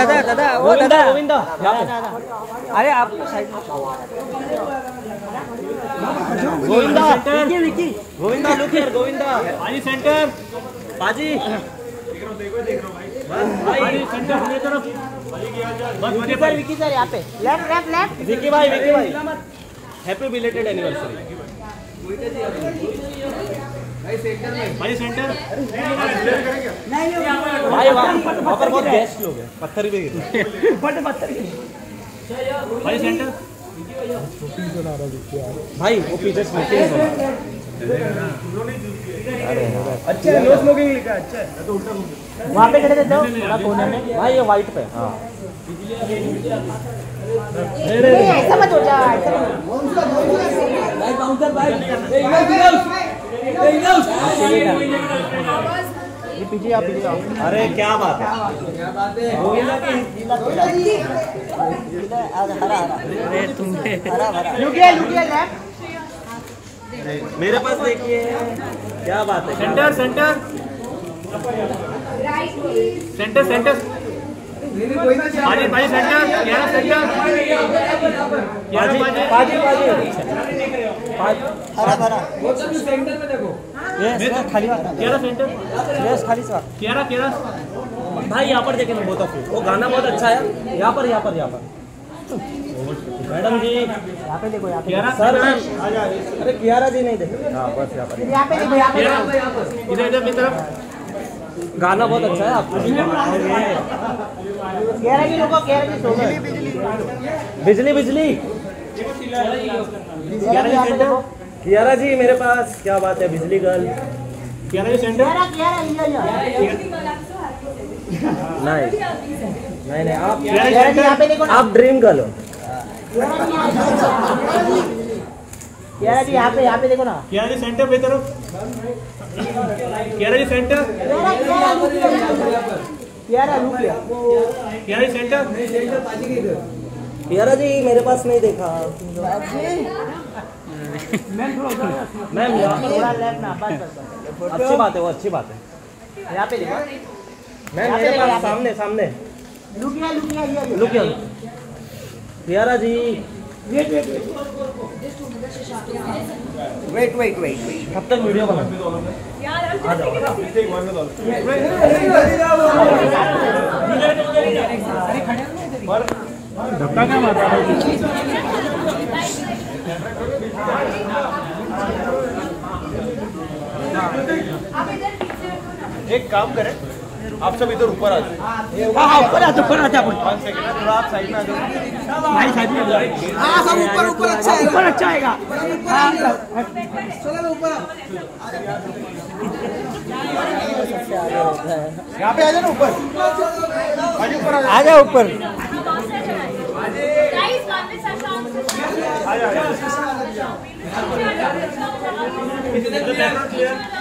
दादा दादा ओ दादा। गोविंदा अरे आप side Govinda. Vicky Govinda look here Govinda. पाजी सेंटर पाजी सेंटर मेरी तरफ़। बस विकी सर विकी सर यहाँ पे। लेफ़्ट लेफ़्ट लेफ़्ट विकी भाई विकी भाई। हैप्पी बिलेटेड एनिवर्सरी पाजी सेंटर भाई वहाँ पर बहुत लोग हैं पत्थर भी गिर पाजी सेंटर भाई वो पीछे स्मोकिंग अच्छा नो स्मोकिंग लिखा अच्छा वहाँ पे खड़े तो कोने में भाई ये वाइट पे हाँ ऐसा मत हो जा ऐसा ये पीछे आप पीछे आओ अरे क्या बात है अरे लेफ़्ट मेरे पास देखिए। क्या बात है सेंटर सेंटर सेंटर सेंटर भाई यहाँ पर देखें बहुत ऑफ़ वो गाना बहुत अच्छा है यहाँ पर यहाँ पर यहाँ पर मैडम जी यहाँ पे देखो। यहाँ पे सर अरे कियारा जी नहीं देखे हाँ बस यहाँ पर यहाँ पे देखो यहाँ पे। इधर इधर तरफ़ गाना बहुत अच्छा है आपका बिजली बिजली। देखो कियारा जी मेरे पास क्या बात है बिजली गर्ल। सेंटर। ये नहीं नहीं नहीं आप आप ड्रीम गर्ल हो। केरा की यहाँ पे यहाँ पे देखो ना। ग्यारह जी सेंटर मेरी तरफ़ ग्यारह जी सेंटर केरा जी सेंटर कियारा जी मेरे पास नहीं देखा। मैम थोड़ा लेफ़्ट ना अच्छी बात है वो अच्छी बात है। यहाँ पे देखो। मैम मेरे पास सामने सामने। लुकिए लुकिए ये ये। Look Kiara ji wait wait wait wait कब तक वीडियो बना? यार आ जाओ एक काम करें आप सब इधर ऊपर आ जाओ। हाँ हाँ ऊपर आते ऊपर आते अपन। वन सेकंड थोड़ा आप साइड में आ जाओ। भाई साइड में हाँ सब ऊपर ऊपर अच्छा है ऊपर अच्छा आएगा। चलो ऊपर यहाँ पे आ जाओ ना ऊपर। आ जाओ। आ जाओ ऊपर। Shashank.